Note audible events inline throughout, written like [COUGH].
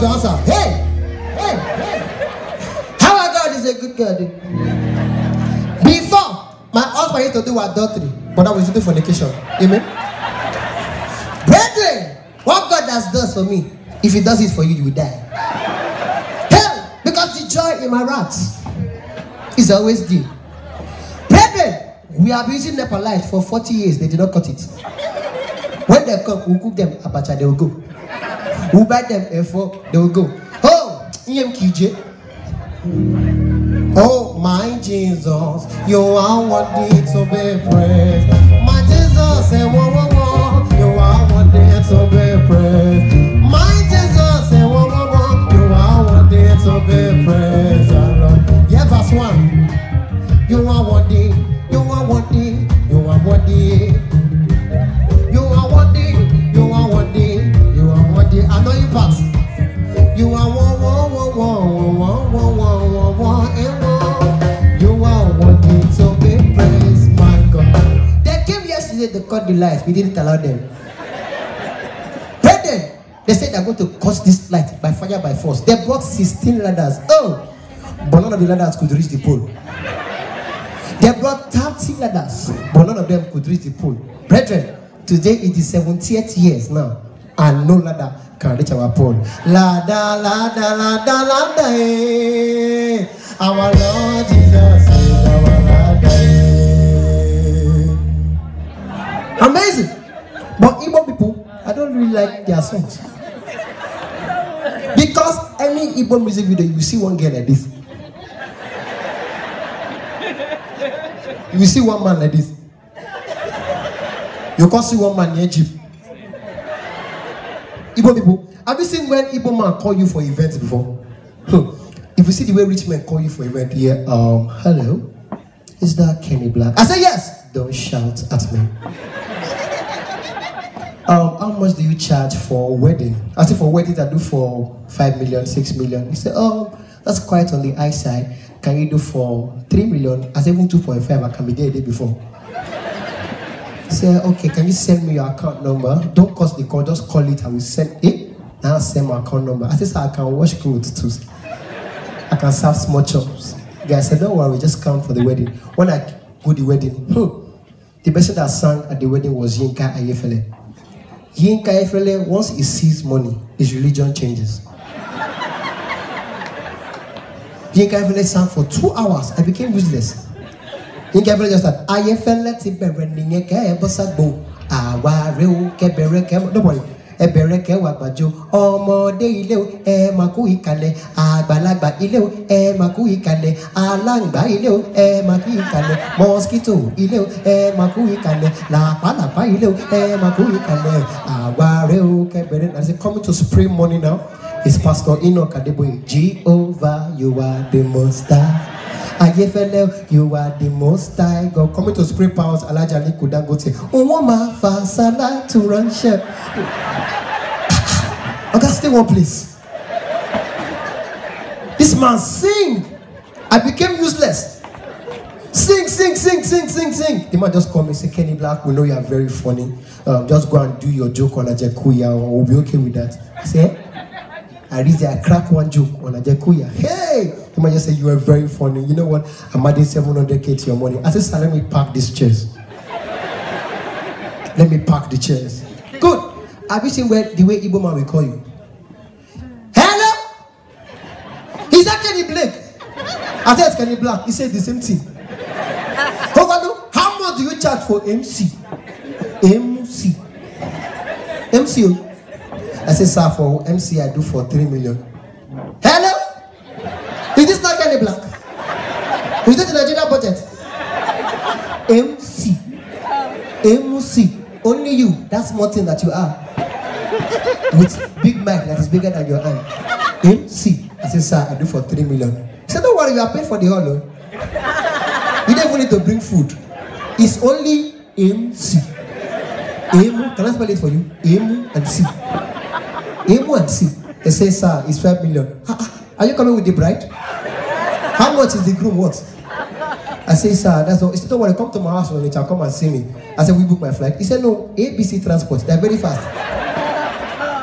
go answer. Hey! Hey! Hey! How God is a good God. Before, my husband used to do adultery, but now we used to fornication. Amen? Brethren, what God has done for me, if He does it for you, you will die. Hell, because the joy in my wrath is always there. Brethren, we have been using NEPA light for 40 years, they did not cut it. When they come, we'll cook them abacha, they will go. We'll buy them F4, they will go. Oh, EMQJ. Oh, my Jesus, you are worthy to be praised. My Jesus, eh, whoa, yesterday to cut the lights. We didn't allow them. Brethren, they said they're going to cut this light by fire by force. They brought 16 ladders. Oh, but none of the ladders could reach the pole. They brought 30 ladders, but none of them could reach the pole. Brethren, today it is 70th years now, and no ladder can reach our pole. Ladder, ladder, ladder, ladder, eh. Our Lord Jesus is our ladder. Amazing. But Igbo people, I don't really like their songs. Because any Igbo music video, you see one girl like this. You see one man like this. You can't see one man near Jeep. Igbo people, have you seen when Igbo man call you for events before? Hmm. If you see the way rich men call you for event, yeah, um, hello, is that Kenny Blaq? I say yes. Don't shout at me. How much do you charge for wedding? I say for weddings I do for five million, six million. He said, oh, that's quite on the high side. Can you do for three million? I said even two point five. I can be there a day before. He said, okay, can you send me your account number? Don't cost the call, just call it. I will send it. Now send my account number. I said, I can wash clothes too. I can serve small chops. Guy said, don't worry, just come for the wedding. When I go to the wedding, hmm, the person that sang at the wedding was Yinka Ayefele. Yinka Ayefele, once he sees money, his religion changes. Yinka Ayefele sang for two hours. I became useless. Yinka Ayefele just said, Ayefele ti bẹ̀rẹ̀ nìyẹn kẹ́ ẹ. Don't worry. Ẹ bẹ̀rẹ̀ kẹ́ wà gbàjọ. Ọmọdé ilé o, ẹ máa kú ìkàlẹ̀. Àgbàlagbà ilé o, ẹ máa kú ìkàlẹ̀. Aláǹgbá ilé o, ẹ máa kú ìkàlẹ̀. Mọ́síkítò ilé o, ẹ máa kú ìkàlẹ̀. Làpálàpá ilé o, ẹ máa kú ìkàlẹ̀. Àwa rè o kẹ́ bẹ̀rẹ̀. I say coming to spray money now. It's Pastor Enoch Adeboye. Jehovah, you are the high. Ayefele, you are the most high God. Coming to spray powers, Alhaji Aliko Dangote. Wọ́n máa fa sálátù ránṣẹ́. [LAUGHS] Oga, stay one place. This man sing. I became useless. Sing, sing, sing, sing, sing, sing. The man just called me say, Kenny Blaq, we know you are very funny. Um, just go and do your joke on Ajakuya. We'll be okay with that. I say, I read there, I crack one joke on Ajakuya. Hey! The man just said, You are very funny. You know what? I'm adding 700k to your money. I said, Sir, let me pack these chairs. let me pack the chairs. Good. Have you seen where the way Igbo man will call you? Hello? Is that Kenny Blake? I said, Kenny Blaq. He said the same thing. How much do you charge for MC? MC. MC. Oh. I said, sir, for MC, I do for 3 million. Hello? Is this not Kenny Blaq? Is this the Nigeria budget? MC. MC. Only you. That's small thing that you are. With big mic that is bigger than your hand. MC. I said, sir, I do for 3 million. He said, don't worry, you are paid for the hall. oh. You don't even need to bring food. It's only MC. Emu, can I spell it for you? Emu and C. And C. They say, sir, it's 5 million. Ah, ah, Are you coming with the bride? How much is the groom worth? I say, sir, that's all. He said, don't worry, come to my house when you come and see me. I said, we book my flight. He said, no, ABC Transport. They're very fast.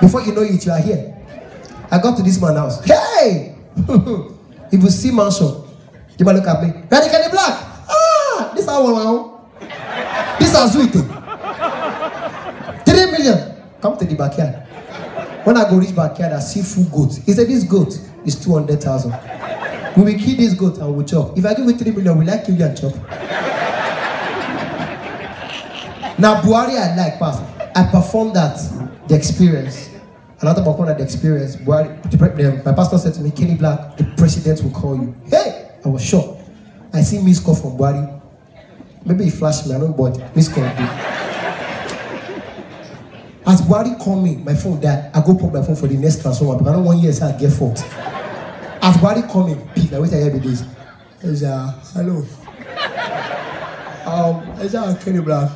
Before you know it, you are here. I got to this man's house. Hey! [LAUGHS] if you see mansion, you might look at me. Ready, Kenny Black? Ah, this our one. This is sweet. Three million. Come to the backyard. When I go reach backyard, I see full goat. He said, This goat is 200,000. We will kill this goat and we'll chop. If I give you 3 million, will I kill you and chop? now, Buhari, I like, Pastor. I performed that, the experience. Another that the experience. Buhari, my pastor said to me, Kenny Blaq, the president will call you. Hey! I was shocked. I see miss call from Buhari. Maybe he flashed me, I don't know, but miss call. As Buhari call me, my phone died. I go put my phone for the next transformer because I don't want years I get fault. As Buhari call me, I wait I hear this. Said, uh, hello. Um, I said, uh, Kenny Blaq.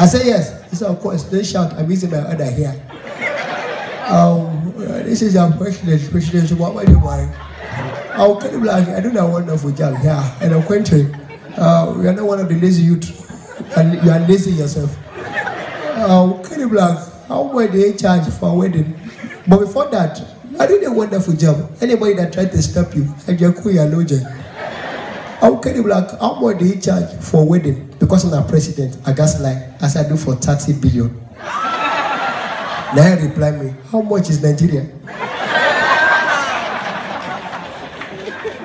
I said, yes. He said, of course. Don't shout. I'm using my other here. Um, this is our president, President Muhammadu Buhari. Oh, Kenny Blaq, I do a wonderful job here. And I'm to, uh, you are not one of the lazy youth. And you are lazy yourself. Uh, Kenny Blaq, how much they charge for a wedding? But before that, I did a wonderful job. Anybody that tried to stop you, I just quit your logic. How Kenny Blaq, how much they charge for a wedding? Because I'm the president, I like, as I do for 30 billion. Now he reply me, how much is Nigeria?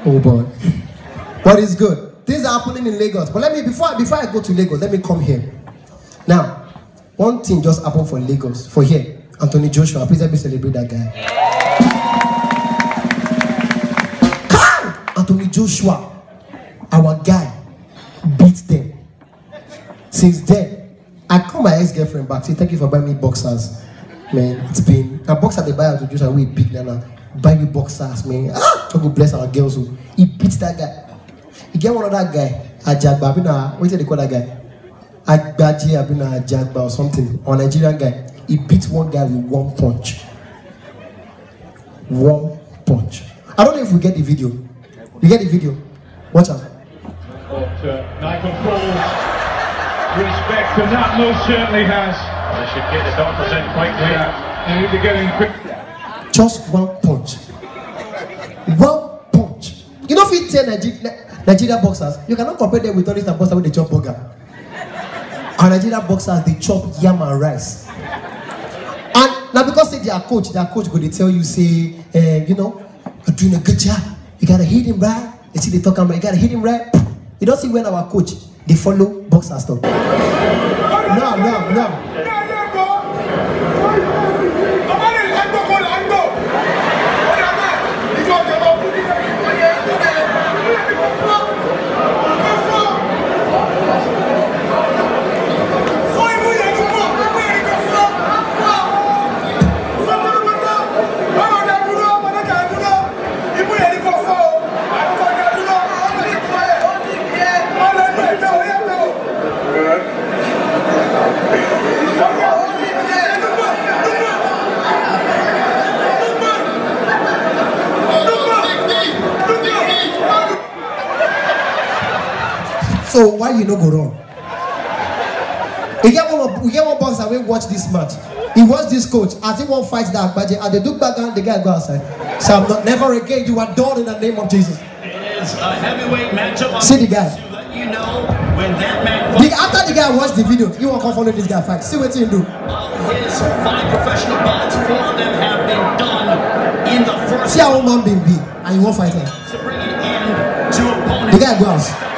oh boy. But it's good. Things are happening in Lagos. But let me, before, before I go to Lagos, let me come here. Now, one thing just happened for Lagos, for here. Anthony Joshua, please help me celebrate that guy. Come! Anthony Joshua, our guy, beat them. Since then, I call my ex-girlfriend back, say, thank you for buying me boxers. Man, it's been, a boxer they buy out to Joshua, we big now. Buy me boxers, man. Ah, God bless our girls. oh. He beats that guy. He get one of that guy, Ajagba, I mean, what do they call that guy? Agbaji Abina Jagba or something, or Nigerian guy. He beat one guy with one punch. One punch. I don't know if we get the video. You get the video? Watch out. But uh, Michael Falls, respect, and that most certainly has. They should get the doctors in quickly. Yeah, they need to get in quick. Just one punch. One punch. You know, if you tell Nigeria, Nigeria boxers, you cannot compare them with all these boxers with the chop burger. And Nigeria boxers, they chop yam and rice. And now because say their coach, their coach go they tell you, say, eh, you know, you're doing a good job. You gotta hit him right. You see they talk about you gotta hit him right. You don't see when our coach they follow boxer stuff. No, no, no. No go wrong? We get one we get one boxer we watch this match. He watch this coach as he won't fight that budget and they look back and the guy go outside. So I'm not never again you are done in the name of Jesus. It is a heavyweight matchup. I'm See the guy. To let you know when that man The, after the guy watch the video, you won't come follow this guy fight. See what you do. his five professional bouts, four of them have been done in the first See how woman being be and you won't fight him. to bring an end to opponents. The guy go out.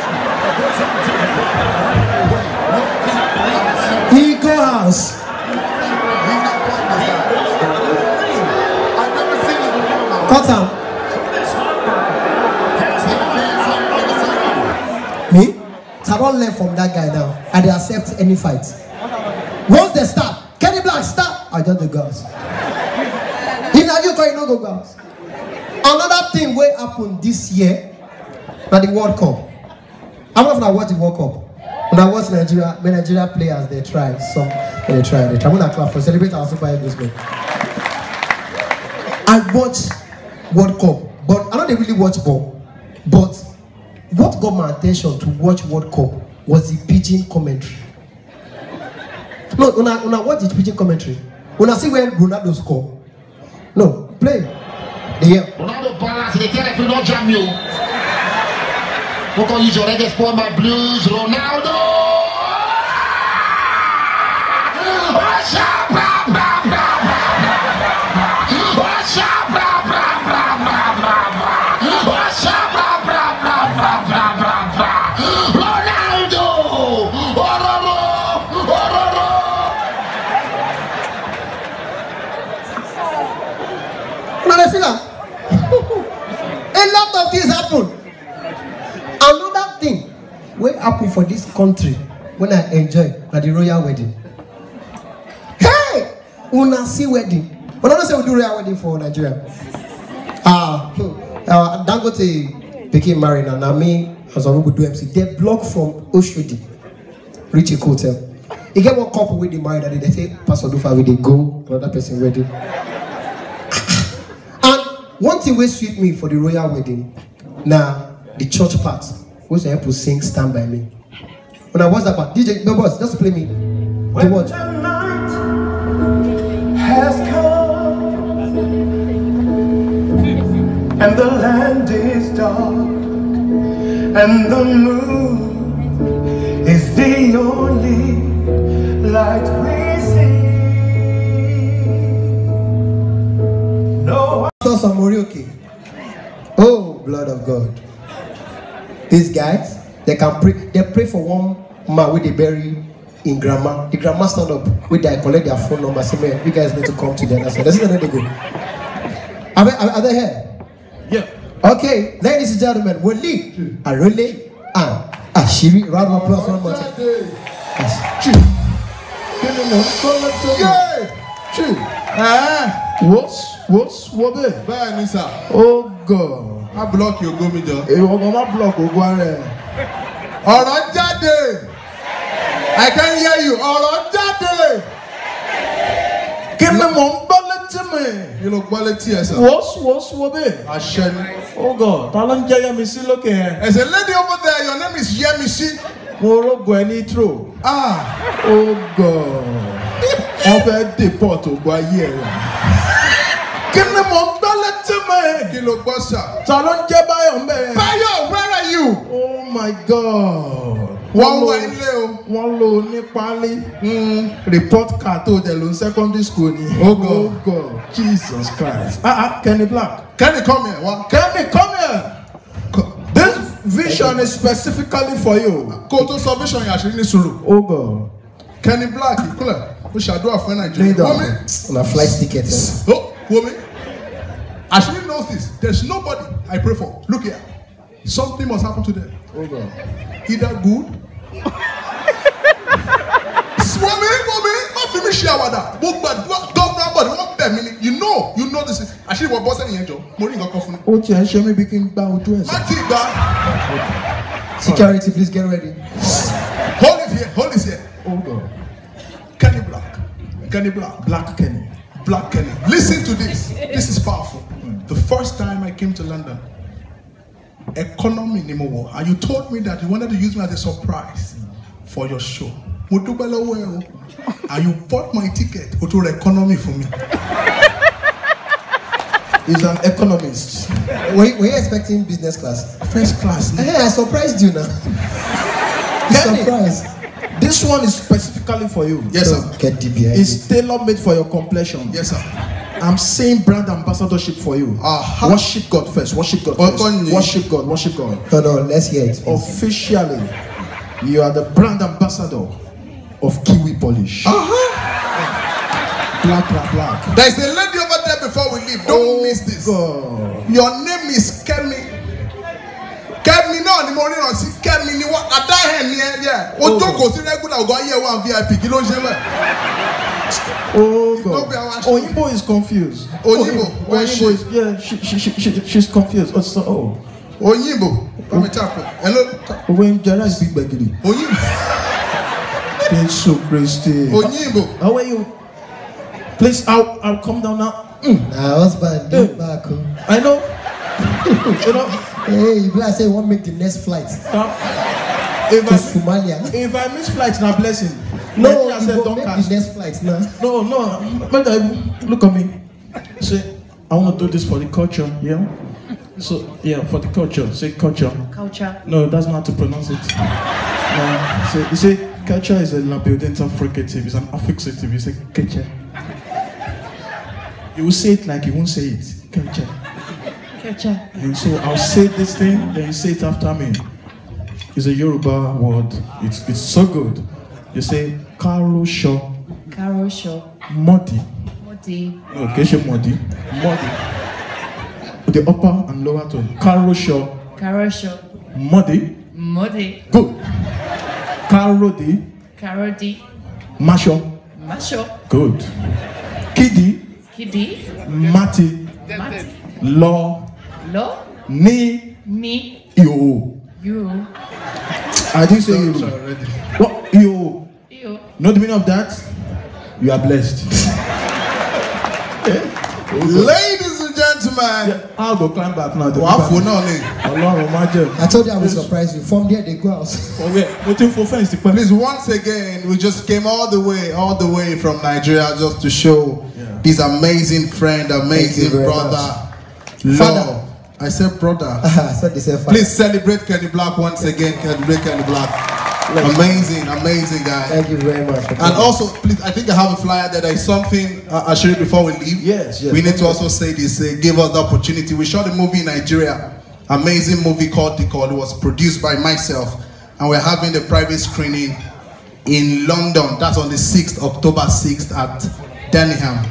House. Cut him. Me? So I don't learn from that guy now. I dey accept any fight. Once they start, Kenny Black start, I just dey go house. If na you call you no go go. Another thing wey happen this year na the World Cup. How many of una watch the World Cup? Una watch Nigeria, when Nigeria players dey try, some dey try, dey try. Una clap for celebrate our Super Eagles man. I watch World Cup, but I dey really watch ball. But what got my attention to watch World Cup was the pidgin commentary. No, una una watch the pidgin commentary. Una see when Ronaldo score. No, play. They hear. Ronaldo balance, they tell if you don't jam you. What can use your reggae spoil my blues, Ronaldo? What's for this country when I enjoy na the royal wedding. Hey! Una see wedding. Una know say we do royal wedding for Nigeria. Ah, uh, uh, Dangote pikin marry na na me and some people do MC. They block from Oshodi a hotel. E get one couple dey marry that day, they say Pastor Dufa we dey go another person wedding. [LAUGHS] And one thing wey sweet me for the royal wedding now the church part wey some to sing stand by me. Una watch that part? DJ Bebos just play me. The watch. has come and the land is dark and the moon is the only light we see. No Pastor Samorioke. Oh, blood of God. These guys, they can pray. They pray for one man with they bury in grandma. The grandma stand up with they collect their phone number. Say, man, you guys need to come to them. I said, this is where they go. Are they, are, they here? Yeah. Okay, ladies and gentlemen, Wole Arole and Ashiri. Round of applause one more time. wọ́s wọ́s wọ́ bẹ́ẹ̀. bẹ́ẹ̀ ni sà ó gọ̀ á búlọ́ọ̀kì ògo mi jọ. èèwọ̀ kan má búlọ̀kì ogun ara ẹ̀. Ọ̀rọ̀ jáde I can hear you ọ̀rọ̀ jáde. kí ni mò ń gbọ́ létí mi. kí ló gbọ́ létí ẹ̀ sà. wọ́s wọ́s wọ́ bẹ́ẹ̀. àṣẹ ni. ó gọ̀ ta ló ń jẹ́ yẹ́mi sí lókè yẹn. There's a lady over there your name is Yemisi. mo rógo ẹ ní tro. ah ó gọ̀ wọ́n fẹ́ deport ogun ayé ẹ̀. kí ni mò ń gbọ́ létí mi. kí ló gbọ́ sà. ta ló ń jẹ́ báyọ̀ ń bẹ̀. Báyọ̀ where are you. oh my god. wọ́n wá ilé o. wọ́n lò ó ní pálí. report card tó dẹ̀ ló ń secondary school ni. Oh God. oh god jesus christ. ah ah kenny black. Kenny come here wá. kenny come here. this vision is specifically for you. kó o tó sọ vision yẹn àṣírí ní sùúrù. oh god. Kenny Black ìkúlẹ̀ ó ṣàdúrà fún Nàìjíríà. Wọ́n mi. On a flight ticket. Oh, Ashiri knows this. There's nobody I pray for. Look here. Something must happen to them. oh god. Either good. Woman, woman, má fi mí ṣe àwàdà. Mo gbàdúrà gọ́ọ̀nà bọ̀ ni wọ́n bẹ̀ mí ni. You know, you know this. Àṣírí wọ bọ́sẹ̀ nìyẹn jọ. Mo rí nǹkan kan fún mi. ó tiẹ̀ ń ṣe mí bí kí n gbá ojú ẹ̀ Má sọ. ti gbà. Security, please get ready. Hold it here, hold it here. oh god. Kenny Black. Kenny Black. black kenny. Black Kenny. Listen to this. This is powerful. The first time I came to London, economy ni mo wọ, and you told me that you wanted to use me as a surprise for your show. Mo dúpẹ́ lọ́wọ́ ẹ o, and you bought my ticket o tó ra economy fún mi. he's an economist. Were you, were you expecting business class? First class. Hey, I surprised you now. You surprised. this one is specifically for you. Yes sir. Get it. It's tailor made for your complexion. Yes sir. I'm saying brand ambassadorship for you. Aha. Worship God first. Worship God first. ni. Worship God. Worship God. No, no, let's hear it. Officially, you are the brand ambassador of Kiwi Polish. Uh-huh. Black, black, black. There is a lady over there before we leave. Don't miss this. God. Your name is Kemi. Kemi náà ni mo ríran sí Kemi ni wọ́n adáhẹ̀ ni ẹ yẹ. O jókòó sí regular ọgọ́ ayé wa VIP kí ló ń ṣe bẹ́ẹ̀. Oh Don't be God. our- Oyinbo is confused. Oyinbo, where is she? is yeah. She, she, she, she, she's confused. Oh, so, oh. Oyinbo, bámi tapo. Hello, When Jara is big baggy. Oyinbo, Jesu Christi. Oyinbo. How are you? Please, I'll, I'll come down now. Mm, Nah, husband, get back. I know. [LAUGHS] you know. Hey, you be like say you want make the next flight uh, If to I, Somalia. if I miss flight, na blessing. No, Nigeria you said go don't make catch. the next flight. No, no. When uh, look at me, say, I want to do this for the culture, yeah? So, yeah, for the culture. Say culture. Culture. No, that's not how to pronounce it. No, so you say culture is a labiodenta fricative, it's an affixative, you say culture. You will say it like you won't say it. Culture. Culture. And so I'll say this thing, then you say it after me. It's a Yoruba word. It's, it's so good. You say Karo Sho Carol Shaw. Modi. Modi. No, Keshe Modi. Modi. With the upper and lower tone. Karo Sho Carol Shaw. Modi. Modi. Good. Karo Di Carol D. Masho. Masho. Good. Kidi Kidi. Mati Mati. Lo Lo. Ni Me. Yo. You. I didn't say you. What? Yo. Know the meaning of that? You are blessed. Ladies and gentlemen, I'll go climb back now. wàá fò náà ni. Ọlọ́run má jẹ́. I told you I will surprise you. From there they go out. Mo ti ń fo fẹ́ǹsì pẹ́. Please, once again, we just came all the way, all the way from Nigeria just to show Yeah. this amazing friend, amazing brother. Father. I said brother. [LAUGHS] so they say, Please celebrate Kenny Black once again. Celebrate Kenny Black. Amazing, amazing guy. Thank you very much. for And also, please, I think I have a flyer. There is something uh, show you before we leave. Yes, yes. We need to also say this. Uh, give us the opportunity. We shot a movie in Nigeria, amazing movie called The Call. It was produced by myself, and we're having the private screening in London. That's on the 6th, October 6th at Denningham.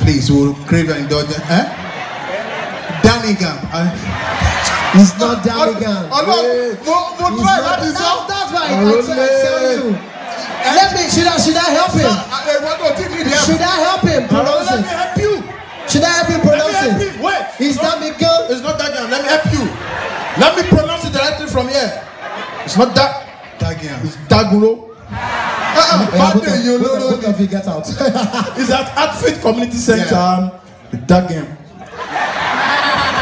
Please, we'll crave your indulgence. Eh? Denningham. Uh, It's not. Ọlọ́run, mo mo try not- láti sọ. that's why I, I, try, I tell you. Let me, should I, should I help him? Ẹ wọ́n tó tí mi rí ẹ̀. Should I help him pronounce it? Let me help you. Should I help him pronounce Let me help it? Wait. Is that Miguel? It's not that guy. Let me help you. Let me pronounce it directly from here. It's not that. Denningham. It's [LAUGHS] ah, ah, Bad both, of, you both, of, know. both of you get out. [LAUGHS] It's at Outfit Community Center. Yeah.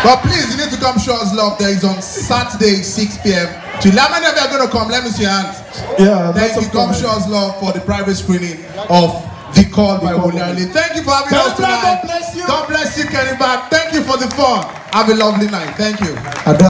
But please, you need to come show us love. There is on Saturday, 6 p.m. To how many of you are going to come? Let me see your hands. Yeah, Thank you. Come show us love for the private screening of The Call by Call. Wole Ali. Thank you for having God us tonight. God bless you. God bless you, Kenny Back. Thank you for the fun. Have a lovely night. Thank you.